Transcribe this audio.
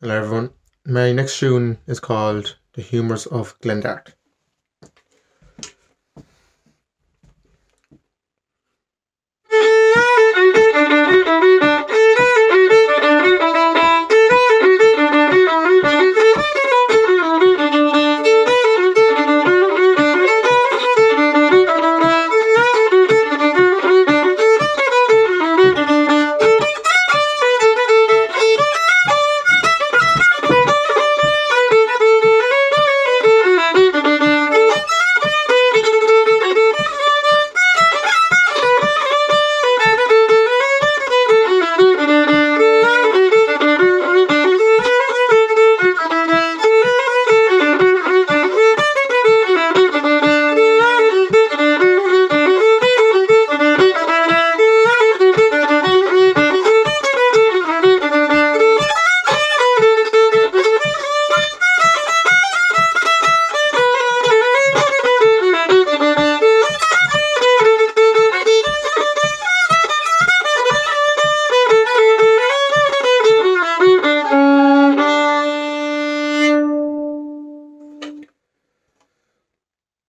Hello everyone. My next tune is called The Humours of Glendart.